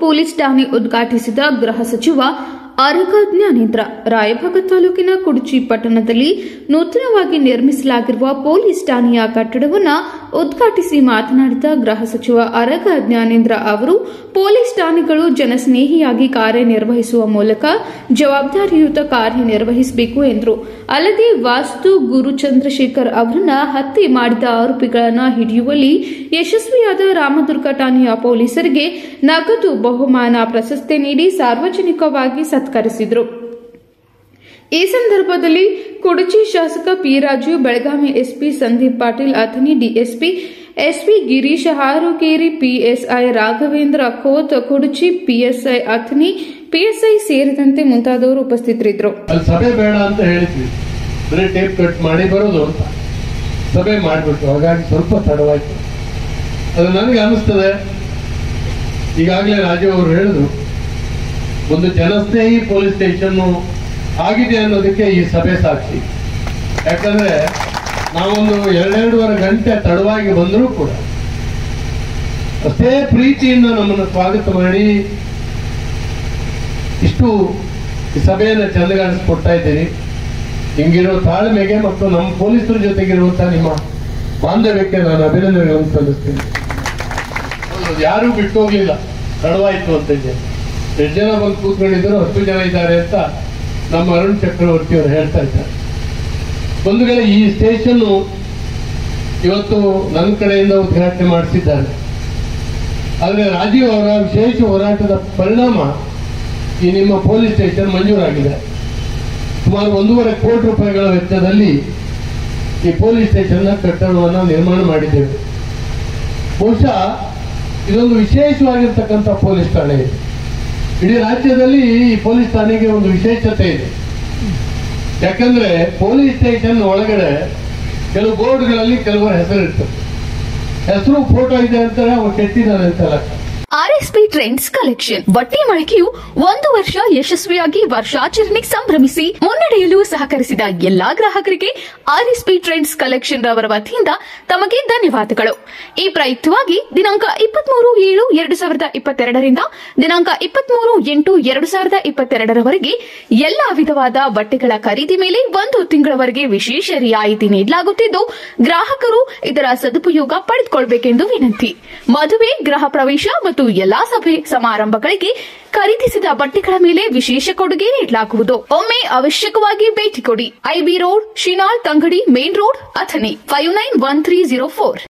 Police ಠಾಣೆ ಉದ್ಘಾಟಿಸಿದ ಗೃಹ ಸಚಿವ ಅರಗ ಜ್ಞಾನೇಂದ್ರ, ರಾಯಭಾಗ ತಾಲೂಕಿನ ಕುಡುಚಿ ಪಟ್ಟಣದಲ್ಲಿ ನೂತನವಾಗಿ ನಿರ್ಮಿಸಲಾಗಿರುವ ಪೊಲೀಸ್ ಠಾಣೆಯ ಕಟ್ಟಡವನ್ನು ಉದ್ಘಾಟಿಸಿ ಮಾತನಾಡಿದ ಗೃಹ ಸಚಿವ ಅರಗ ಜ್ಞಾನೇಂದ್ರ ಅವರು, ಪೊಲೀಸ್ ಠಾಣೆಗಳು ಜನಸ್ನೇಹಿಯಾಗಿ ಕಾರ್ಯನಿರ್ವಹಿಸುವ ಮೂಲಕ ಜವಾಬ್ದಾರಿಯುತ ಕಾರ್ಯನಿರ್ವಹಿಸಬೇಕು ಎಂದರು. ಅಲ್ಲದೆ ವಾಸ್ತು ಗುರು ಚಂದ್ರಶೇಖರ್ ಅವರನ್ನ ಹತ್ಯೆ ಮಾಡಿದ ಆರೋಪಿಗಳನ್ನು ಹಿಡಿಯುವಲ್ಲಿ ಯಶಸ್ವಿಯಾದ ರಾಮದುರ್ಗ ಠಾಣೆಯ ಪೊಲೀಸರಿಗೆ ನಗದು ಬಹುಮಾನ ಪ್ರಶಸ್ತಿ ನೀಡಿ ಸಾರ್ವಜನಿಕವಾಗಿ ಸತ್ಕರಿಸಿದರು. ಈ ಸಂದರ್ಭದಲ್ಲಿ ಕುಡಚಿ ಶಾಸಕ P Raju, Belagavi SP Sandeep Patil, Athani DSP SP Girish Harugeri PSI Raghavendra Khot Kudachi PSI Athani PSI ಸೇರಿದಂತೆ ಮುಂತಾದವರು ಉಪಸ್ಥಿತರಿದ್ದರು. ಸಭೆ ಬೇಡ ಅಂತ ಹೇಳಿದ್ವಿ. ಟೇಪ್ ಕಟ್ ಮಾಡಿ ಬರೋದು ಅಂತ. ಸಭೆ ಮಾಡಿಬಿಟ್ಟು ಹಾಗಾಗಿ ಸ್ವಲ್ಪ ತಡವಾಯ್ತು. ಅದು ನನಗೆ ಅನಿಸ್ತದೆ. ಈಗಾಗಲೇ ರಾಜು ಅವರು ಹೇಳಿದ್ರು, ಒಂದು ಜನಸ್ನೇಹಿ ಪೊಲೀಸ್ ಸ್ಟೇಷನ್ ಆಗಿದೆ ಅನ್ನೋದಕ್ಕೆ ಈ ಸಭೆ ಸಾಕ್ಷಿ. ಯಾಕಂದ್ರೆ ನಾವೊಂದು ಎರಡೆರಡೂವರೆ ಗಂಟೆ ತಡವಾಗಿ ಬಂದರೂ ಕೂಡ ಅಷ್ಟೇ ಪ್ರೀತಿಯಿಂದ ನಮ್ಮನ್ನು ಸ್ವಾಗತ ಮಾಡಿ ಇಷ್ಟು ಈ ಸಭೆಯನ್ನು ಚಂದಗಾಣಿಸ್ಕೊಡ್ತಾ ಇದ್ದೀನಿ. ಹಿಂಗಿರೋ ತಾಳ್ಮೆಗೆ ಮತ್ತು ನಮ್ಮ ಪೊಲೀಸರ ಜೊತೆಗಿರುವಂತಹ ನಿಮ್ಮ ಬಾಂಧವ್ಯಕ್ಕೆ ನಾನು ಅಭಿನಂದನೆಗಳನ್ನು ಸಲ್ಲಿಸ್ತೀನಿ. ಯಾರೂ ಬಿಟ್ಟು ಹೋಗ್ಲಿಲ್ಲ ತಡವಾಯಿತು ಅಂತ ಜನ ಬಂದು ಕೂತ್ಕೊಂಡಿದ್ರು ಹತ್ತು ಜನ ಇದ್ದಾರೆ ಅಂತ ನಮ್ಮ ಅರುಣ್ ಚಕ್ರವರ್ತಿ ಅವರು ಹೇಳ್ತಾ ಇದ್ದಾರೆ. ಒಂದು ವೇಳೆ ಈ ಸ್ಟೇಷನ್ ಇವತ್ತು ನನ್ನ ಕಡೆಯಿಂದ ಉದ್ಘಾಟನೆ ಮಾಡಿಸಿದ್ದಾರೆ. ಆದರೆ ರಾಜೀವ್ ಅವರ ವಿಶೇಷ ಹೋರಾಟದ ಪರಿಣಾಮ ಈ ನಿಮ್ಮ ಪೊಲೀಸ್ ಸ್ಟೇಷನ್ ಮಂಜೂರಾಗಿದೆ. ಸುಮಾರು ಒಂದೂವರೆ ಕೋಟಿ ರೂಪಾಯಿಗಳ ವೆಚ್ಚದಲ್ಲಿ ಈ ಪೊಲೀಸ್ ಸ್ಟೇಷನ್ನ ಕಟ್ಟಡವನ್ನು ನಿರ್ಮಾಣ ಮಾಡಿದ್ದೇವೆ. ಬಹುಶಃ ಇದೊಂದು ವಿಶೇಷವಾಗಿರ್ತಕ್ಕಂಥ ಪೊಲೀಸ್ ಠಾಣೆ ಇದೆ. ಇಡೀ ರಾಜ್ಯದಲ್ಲಿ ಈ ಪೊಲೀಸ್ ಠಾಣೆಗೆ ಒಂದು ವಿಶೇಷತೆ ಇದೆ. ಯಾಕಂದ್ರೆ ಪೊಲೀಸ್ ಸ್ಟೇಷನ್ ಒಳಗಡೆ ಕೆಲವು ಬೋರ್ಡ್ಗಳಲ್ಲಿ ಕೆಲವರು ಹೆಸರು ಇರ್ತದೆ ಹೆಸರು, ಫೋಟೋ ಇದೆ ಅಂತಾರೆ ಅವ್ರು ಕೆತ್ತಿದ್ದಾರೆ ಅಂತ ಲೆಕ್ಕ ಆರ್ಎಸ್ಪಿ ಟ್ರೆಂಡ್ಸ್ ಕಲೆಕ್ಷನ್ ಬಟ್ಟೆ ಮಳಿಕೆಯು ಒಂದು ವರ್ಷ ಯಶಸ್ವಿಯಾಗಿ ವರ್ಷಾಚರಣೆ ಸಂಭ್ರಮಿಸಿ ಮುನ್ನಡೆಯಲು ಸಹಕರಿಸಿದ ಎಲ್ಲಾ ಗ್ರಾಹಕರಿಗೆ ಆರ್ಎಸ್ಪಿ ಟ್ರೆಂಡ್ಸ್ ಕಲೆಕ್ಷನ್ ರವರ ವತಿಯಿಂದ ತಮಗೆ ಧನ್ಯವಾದಗಳು. ಈ ಪ್ರಯುಕ್ತವಾಗಿ ದಿನಾಂಕ ಇಪ್ಪತ್ಮೂರು ಏಳು ಎರಡು ಸಾವಿರದ ಇಪ್ಪತ್ತೆರಡರಿಂದ ದಿನಾಂಕ ಇಪ್ಪತ್ಮೂರು ಎಂಟು ಎರಡು ಸಾವಿರದ ಇಪ್ಪತ್ತೆರಡರವರೆಗೆ ಎಲ್ಲಾ ವಿಧವಾದ ಬಟ್ಟೆಗಳ ಖರೀದಿ ಮೇಲೆ ಒಂದು ತಿಂಗಳವರೆಗೆ ವಿಶೇಷ ರಿಯಾಯಿತಿ ನೀಡಲಾಗುತ್ತಿದ್ದು, ಗ್ರಾಹಕರು ಇದರ ಸದುಪಯೋಗ ಪಡೆದುಕೊಳ್ಳಬೇಕೆಂದು ವಿನಂತಿ. ಮದುವೆ, ಗೃಹ ಪ್ರವೇಶ ಎಲ್ಲಾ ಸಭೆ ಸಮಾರಂಭಗಳಿಗೆ ಖರೀದಿಸಿದ ಬಟ್ಟೆಗಳ ಮೇಲೆ ವಿಶೇಷ ಕೊಡುಗೆ ನೀಡಲಾಗುವುದು. ಒಮ್ಮೆ ಅವಶ್ಯಕವಾಗಿ ಭೇಟಿ ಕೊಡಿ. IB road, Shinal Tangadi, main road, Athani. Five nine one three zero four.